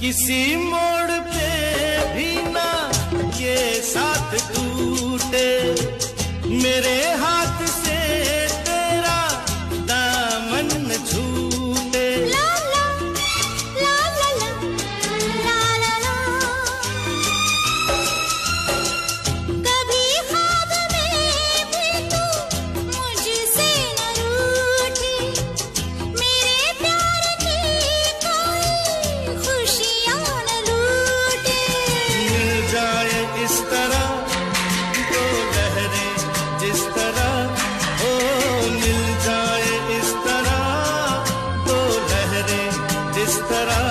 que se morrer. जिस तरह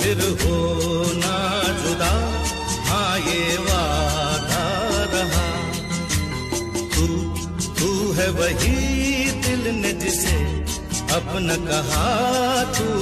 फिर हो ना जुदा हाँ ये वादा रहा। तू तू है वही दिल ने जिसे अपना कहा तू।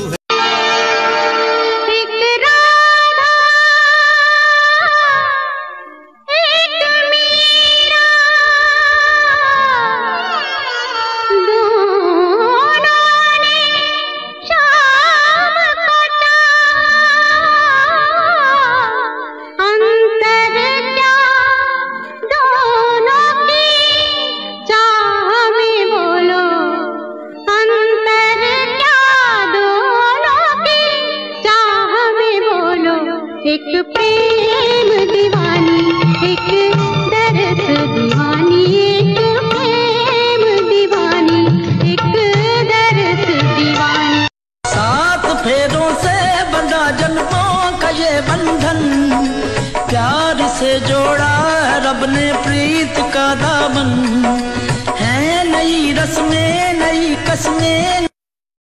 एक प्रेम दीवानी, एक दर्द दीवानी, एक प्रेम दीवानी, एक दर्द दीवानी। सात फेरों से बंधा जन्मों का ये बंधन, प्यार से जोड़ा रब ने प्रीत का दामन। है नई रस्में, नई कस्में